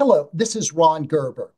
Hello, this is Ron Gerber.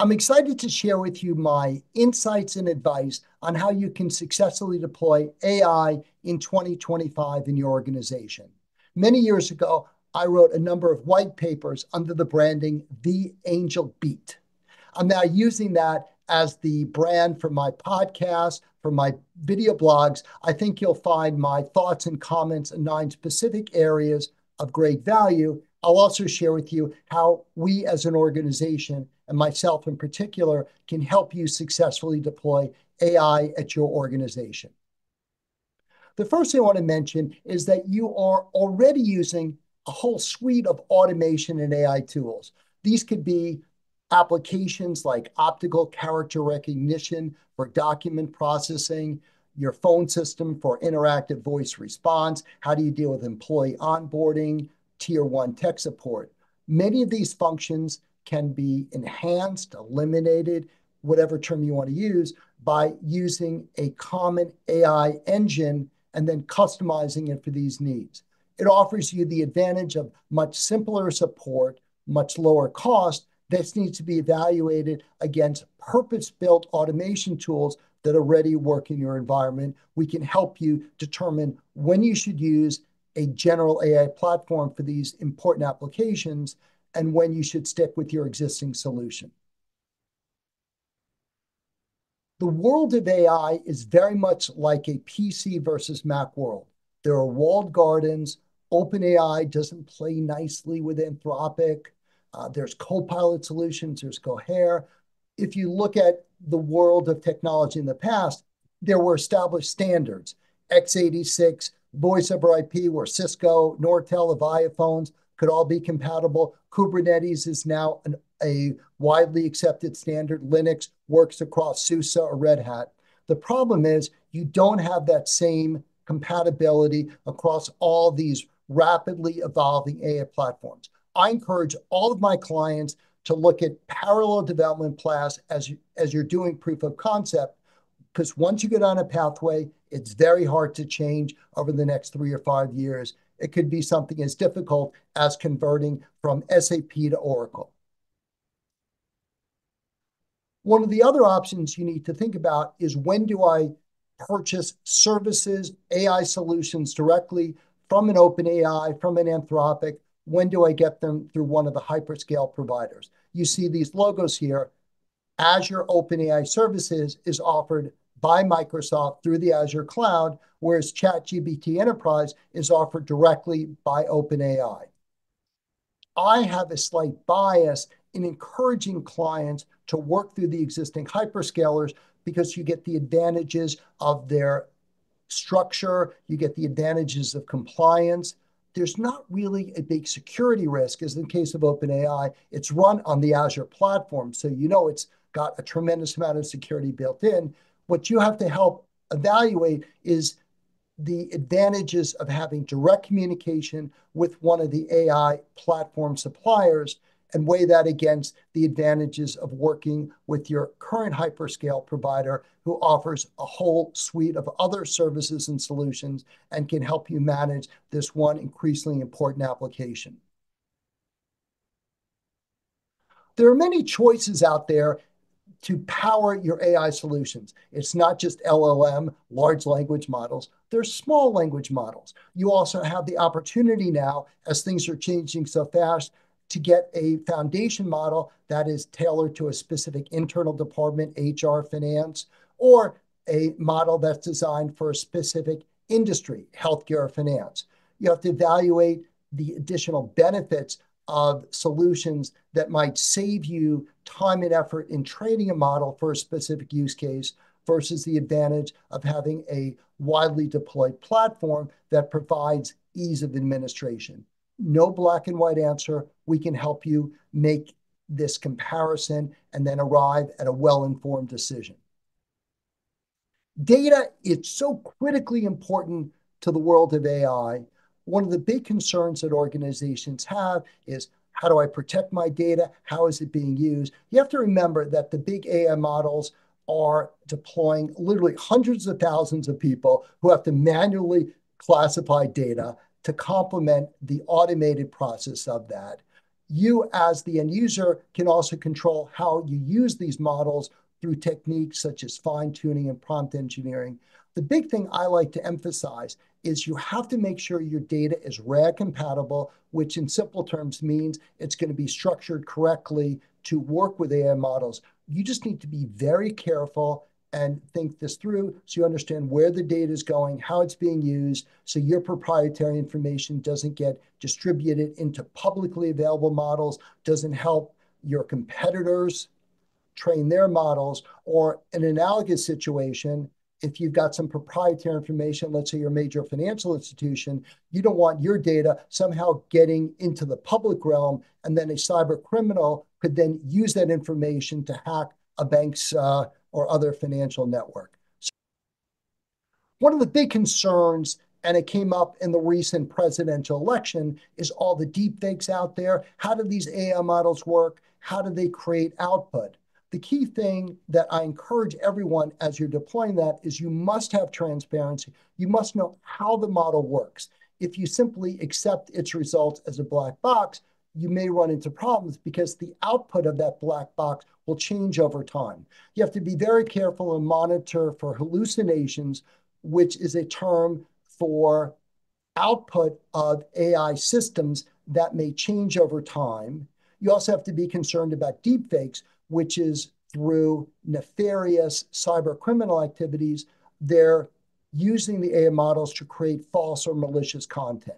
I'm excited to share with you my insights and advice on how you can successfully deploy AI in 2025 in your organization. Many years ago, I wrote a number of white papers under the branding The Angel Beat. I'm now using that as the brand for my podcast, for my video blogs. I think you'll find my thoughts and comments in nine specific areas of great value I'll also share with you how we as an organization, and myself in particular, can help you successfully deploy AI at your organization. The first thing I want to mention is that you are already using a whole suite of automation and AI tools. These could be applications like optical character recognition for document processing, your phone system for interactive voice response, how do you deal with employee onboarding, tier one tech support. Many of these functions can be enhanced, eliminated, whatever term you want to use, by using a common AI engine and then customizing it for these needs. It offers you the advantage of much simpler support, much lower cost. This needs to be evaluated against purpose-built automation tools that already work in your environment. We can help you determine when you should use a general AI platform for these important applications and when you should stick with your existing solution. The world of AI is very much like a PC versus Mac world. There are walled gardens. OpenAI doesn't play nicely with Anthropic. Uh, there's Copilot solutions, there's Cohere. If you look at the world of technology in the past, there were established standards x86, voice over IP, where Cisco, Nortel, Avaya phones could all be compatible. Kubernetes is now an, a widely accepted standard. Linux works across SUSE or Red Hat. The problem is you don't have that same compatibility across all these rapidly evolving AI platforms. I encourage all of my clients to look at parallel development paths as, as you're doing proof of concept because once you get on a pathway, it's very hard to change over the next three or five years. It could be something as difficult as converting from SAP to Oracle. One of the other options you need to think about is when do I purchase services, AI solutions directly from an OpenAI, from an Anthropic? When do I get them through one of the hyperscale providers? You see these logos here. Azure OpenAI Services is offered by Microsoft through the Azure cloud, whereas ChatGPT Enterprise is offered directly by OpenAI. I have a slight bias in encouraging clients to work through the existing hyperscalers because you get the advantages of their structure, you get the advantages of compliance. There's not really a big security risk, as in the case of OpenAI. It's run on the Azure platform, so you know it's got a tremendous amount of security built in. What you have to help evaluate is the advantages of having direct communication with one of the AI platform suppliers and weigh that against the advantages of working with your current hyperscale provider who offers a whole suite of other services and solutions and can help you manage this one increasingly important application. There are many choices out there to power your AI solutions. It's not just LLM, large language models, there's small language models. You also have the opportunity now, as things are changing so fast, to get a foundation model that is tailored to a specific internal department, HR, finance, or a model that's designed for a specific industry, healthcare, finance. You have to evaluate the additional benefits of solutions that might save you time and effort in training a model for a specific use case versus the advantage of having a widely deployed platform that provides ease of administration. No black and white answer. We can help you make this comparison and then arrive at a well-informed decision. Data, it's so critically important to the world of AI one of the big concerns that organizations have is how do I protect my data? How is it being used? You have to remember that the big AI models are deploying literally hundreds of thousands of people who have to manually classify data to complement the automated process of that. You, as the end user, can also control how you use these models through techniques such as fine-tuning and prompt engineering. The big thing I like to emphasize is you have to make sure your data is RAG compatible, which in simple terms means it's going to be structured correctly to work with AI models. You just need to be very careful and think this through so you understand where the data is going, how it's being used, so your proprietary information doesn't get distributed into publicly available models, doesn't help your competitors train their models, or an analogous situation, if you've got some proprietary information, let's say you're a major financial institution, you don't want your data somehow getting into the public realm, and then a cyber criminal could then use that information to hack a bank's uh, or other financial network. So one of the big concerns, and it came up in the recent presidential election, is all the deepfakes out there. How do these AI models work? How do they create output? The key thing that I encourage everyone as you're deploying that is you must have transparency. You must know how the model works. If you simply accept its results as a black box, you may run into problems because the output of that black box will change over time. You have to be very careful and monitor for hallucinations, which is a term for output of AI systems that may change over time. You also have to be concerned about deepfakes, which is through nefarious cyber criminal activities, they're using the AI models to create false or malicious content.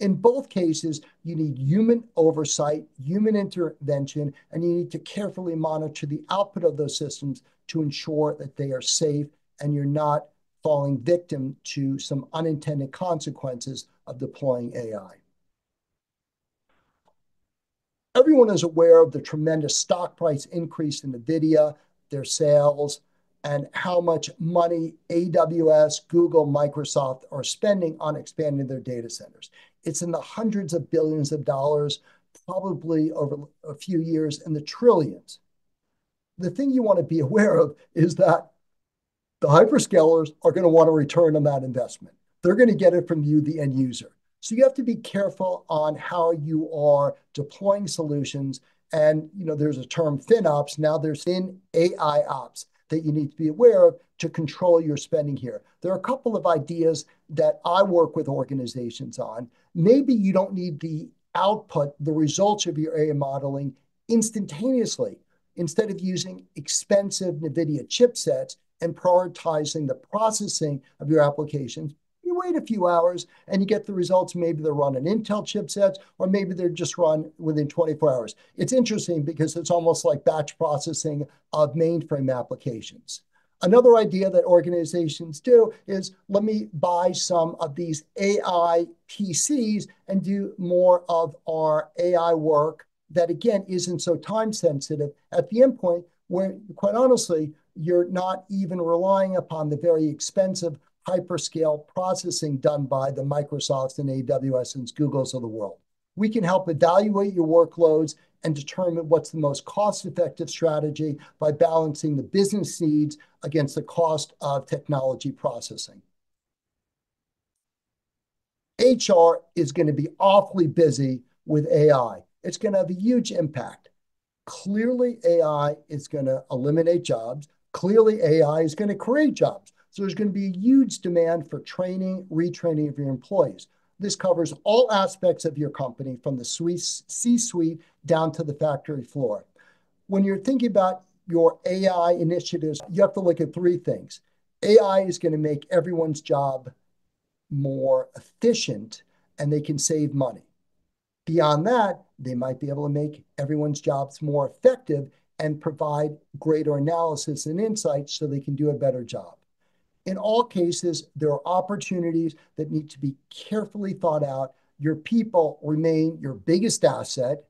In both cases, you need human oversight, human intervention, and you need to carefully monitor the output of those systems to ensure that they are safe and you're not falling victim to some unintended consequences of deploying AI. Everyone is aware of the tremendous stock price increase in NVIDIA, their sales, and how much money AWS, Google, Microsoft are spending on expanding their data centers. It's in the hundreds of billions of dollars, probably over a few years in the trillions. The thing you want to be aware of is that the hyperscalers are going to want to return on that investment. They're going to get it from you, the end user. So you have to be careful on how you are deploying solutions. And you know, there's a term FinOps. Now there's in AI ops that you need to be aware of to control your spending here. There are a couple of ideas that I work with organizations on. Maybe you don't need the output, the results of your AI modeling instantaneously. Instead of using expensive NVIDIA chipsets and prioritizing the processing of your applications, wait a few hours and you get the results. Maybe they're run on Intel chipsets, or maybe they're just run within 24 hours. It's interesting because it's almost like batch processing of mainframe applications. Another idea that organizations do is let me buy some of these AI PCs and do more of our AI work that, again, isn't so time sensitive at the endpoint where, quite honestly, you're not even relying upon the very expensive hyperscale processing done by the Microsofts and AWS and Googles of the world. We can help evaluate your workloads and determine what's the most cost-effective strategy by balancing the business needs against the cost of technology processing. HR is going to be awfully busy with AI. It's going to have a huge impact. Clearly, AI is going to eliminate jobs. Clearly, AI is going to create jobs. So there's going to be a huge demand for training, retraining of your employees. This covers all aspects of your company from the C-suite down to the factory floor. When you're thinking about your AI initiatives, you have to look at three things. AI is going to make everyone's job more efficient and they can save money. Beyond that, they might be able to make everyone's jobs more effective and provide greater analysis and insights so they can do a better job. In all cases, there are opportunities that need to be carefully thought out. Your people remain your biggest asset.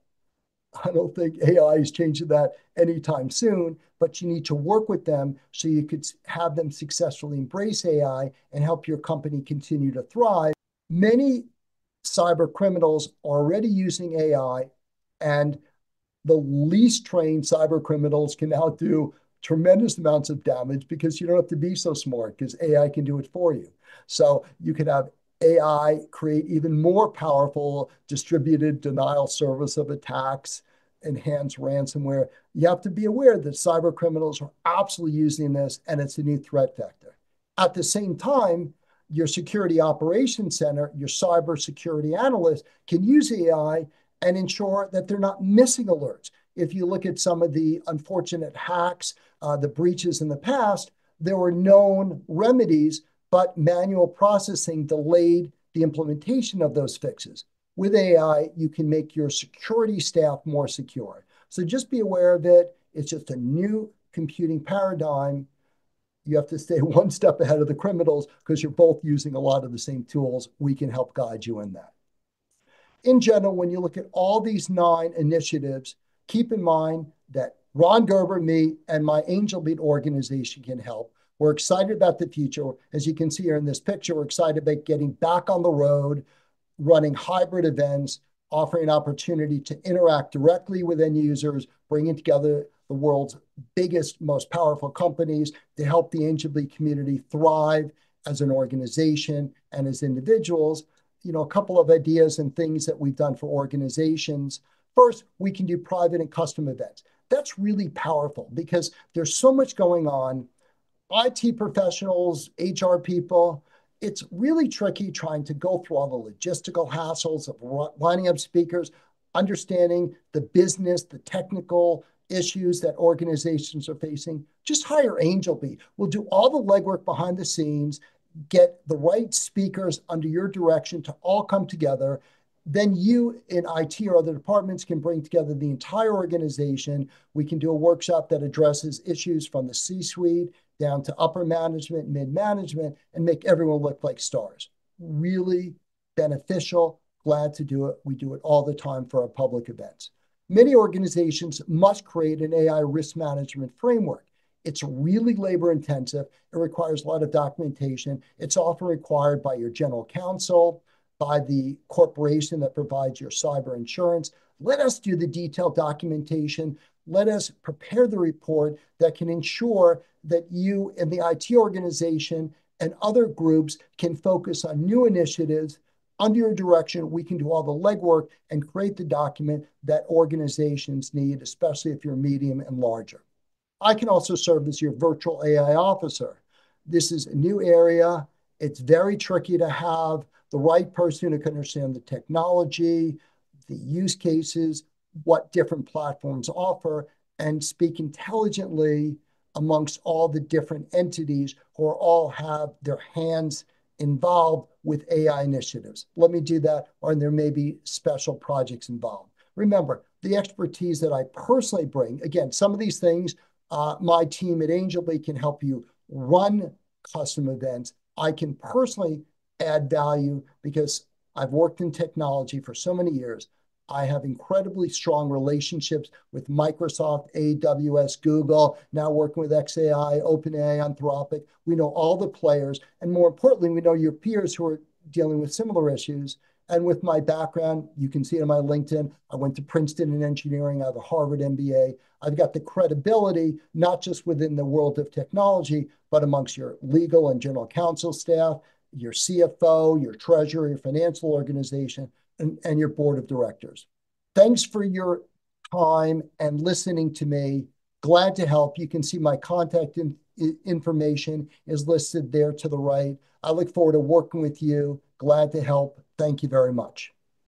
I don't think AI is changing that anytime soon, but you need to work with them so you could have them successfully embrace AI and help your company continue to thrive. Many cyber criminals are already using AI, and the least trained cyber criminals can now do tremendous amounts of damage because you don't have to be so smart because AI can do it for you. So you could have AI create even more powerful distributed denial service of attacks, enhanced ransomware. You have to be aware that cyber criminals are absolutely using this, and it's a new threat vector. At the same time, your security operations center, your cybersecurity analyst, can use AI and ensure that they're not missing alerts. If you look at some of the unfortunate hacks, Uh, the breaches in the past, there were known remedies, but manual processing delayed the implementation of those fixes. With AI, you can make your security staff more secure. So just be aware of it. It's just a new computing paradigm. You have to stay one step ahead of the criminals because you're both using a lot of the same tools. We can help guide you in that. In general, when you look at all these nine initiatives, keep in mind that Ron Gerber, me, and my Angelbeat organization can help. We're excited about the future. As you can see here in this picture, we're excited about getting back on the road, running hybrid events, offering an opportunity to interact directly with end users, bringing together the world's biggest, most powerful companies to help the Angelbeat community thrive as an organization and as individuals. You know, a couple of ideas and things that we've done for organizations. First, we can do private and custom events. That's really powerful because there's so much going on. IT professionals, HR people, it's really tricky trying to go through all the logistical hassles of lining up speakers, understanding the business, the technical issues that organizations are facing. Just hire Angelbeat. We'll do all the legwork behind the scenes, get the right speakers under your direction to all come together. Then you in IT or other departments can bring together the entire organization. We can do a workshop that addresses issues from the C-suite down to upper management, mid-management, and make everyone look like stars. Really beneficial. Glad to do it. We do it all the time for our public events. Many organizations must create an AI risk management framework. It's really labor-intensive. It requires a lot of documentation. It's often required by your general counsel, by the corporation that provides your cyber insurance. Let us do the detailed documentation. Let us prepare the report that can ensure that you and the IT organization and other groups can focus on new initiatives. Under your direction, we can do all the legwork and create the document that organizations need, especially if you're medium and larger. I can also serve as your virtual AI officer. This is a new area. It's very tricky to have the right person who can understand the technology, the use cases, what different platforms offer, and speak intelligently amongst all the different entities who all have their hands involved with AI initiatives. Let me do that, or there may be special projects involved. Remember, the expertise that I personally bring, again, some of these things, uh, my team at Angelbeat can help you run custom events. I can personally add value because I've worked in technology for so many years. I have incredibly strong relationships with Microsoft, AWS, Google, now working with xAI, OpenAI, Anthropic. We know all the players, and more importantly, we know your peers who are dealing with similar issues. And with my background, you can see it on my LinkedIn, I went to Princeton in engineering. I have a Harvard MBA. I've got the credibility, not just within the world of technology, but amongst your legal and general counsel staff, your CFO, your treasurer, your financial organization, and your board of directors. Thanks for your time and listening to me. Glad to help. You can see my contact information is listed there to the right. I look forward to working with you. Glad to help. Thank you very much.